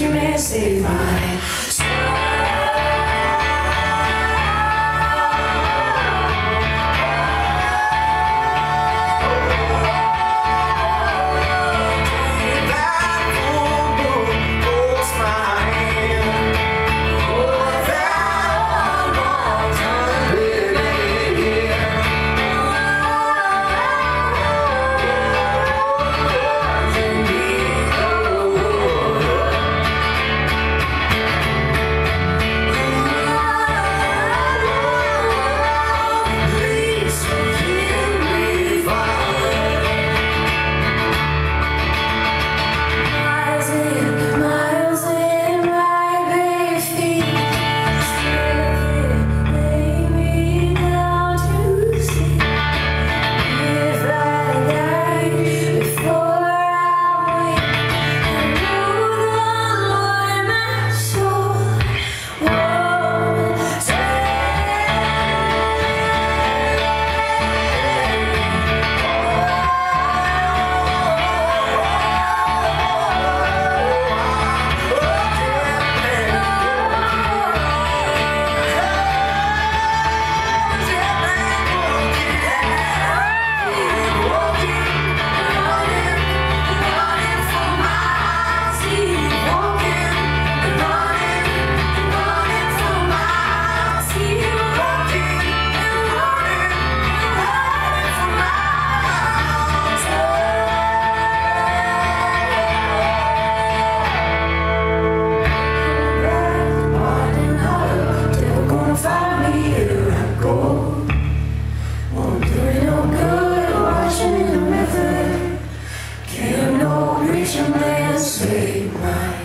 you may save mine. No man save my.